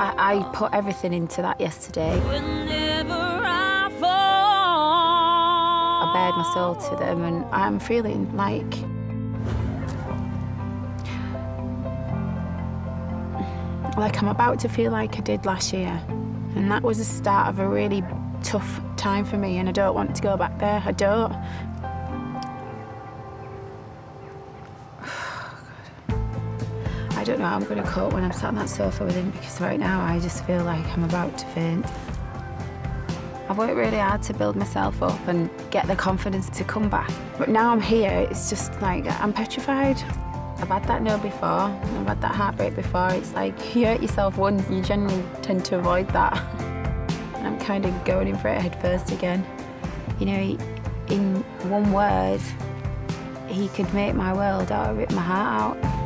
I put everything into that yesterday. I, I bared my soul to them, and I'm feeling like like I'm about to feel like I did last year. And that was the start of a really tough time for me, and I don't want to go back there. I don't. Don't know how I'm going to cope when I'm sat on that sofa with him because right now I just feel like I'm about to faint. I've worked really hard to build myself up and get the confidence to come back. But now I'm here, it's just like I'm petrified. I've had that no before, I've had that heartbreak before. It's like you hurt yourself once, you generally tend to avoid that. I'm kind of going in for it head first again. You know, in one word, he could make my world or rip my heart out.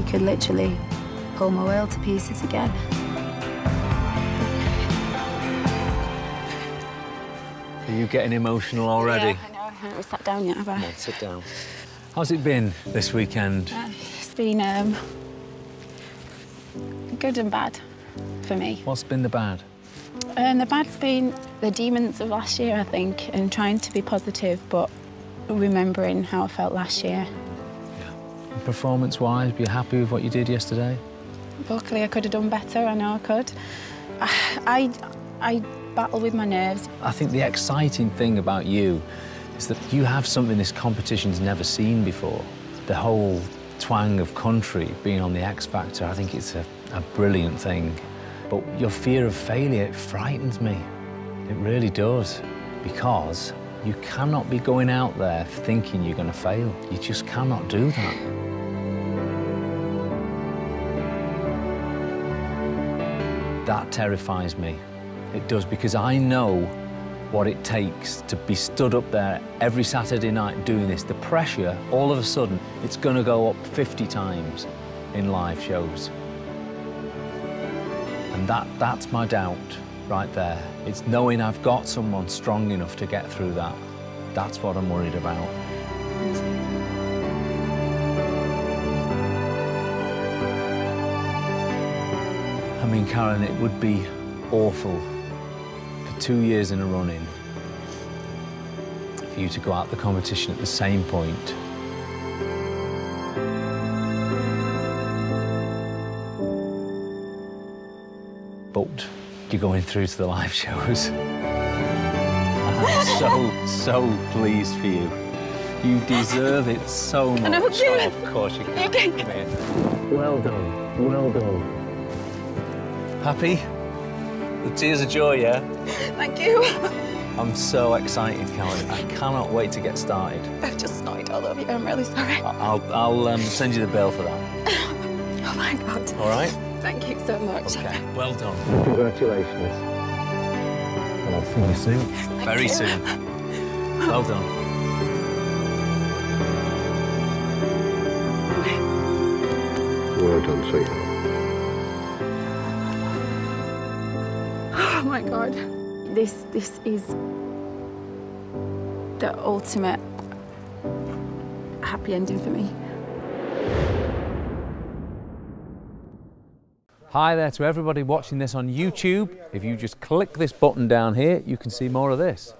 He could literally pull my world to pieces again. Are you getting emotional already? Yeah, I know. I haven't sat down yet, have I? On, sit down. How's it been this weekend? Uh, it's been um, good and bad for me. What's been the bad? And the bad's been the demons of last year, I think, and trying to be positive, but remembering how I felt last year. Performance-wise, be you happy with what you did yesterday? Luckily, I could have done better. I know I could. I, I, I battle with my nerves. I think the exciting thing about you is that you have something this competition's never seen before. The whole twang of country being on the X Factor, I think it's a, a brilliant thing. But your fear of failure, it frightens me. It really does. Because you cannot be going out there thinking you're going to fail. You just cannot do that. That terrifies me. It does because I know what it takes to be stood up there every Saturday night doing this. The pressure, all of a sudden, it's going to go up 50 times in live shows. And that, that's my doubt right there. It's knowing I've got someone strong enough to get through that. That's what I'm worried about. I mean, Karen, it would be awful for two years in a running for you to go out the competition at the same point. But you're going through to the live shows. I'm so, so pleased for you. You deserve it so much. And I will do it. of course you can. Okay. Come here. Well done. Well done. Happy? The tears of joy, yeah? Thank you. I'm so excited, Karen. I cannot wait to get started. I've just snotted all over you. I'm really sorry. I'll, I'll um, send you the bill for that. oh, my God. All right? Thank you so much. Okay, well done. Congratulations. And I'll see you soon. Thank Very you. soon. Well done. Well done, sweetheart. Oh my God. This this is the ultimate happy ending for me. Hi there to everybody watching this on YouTube. If you just click this button down here, you can see more of this.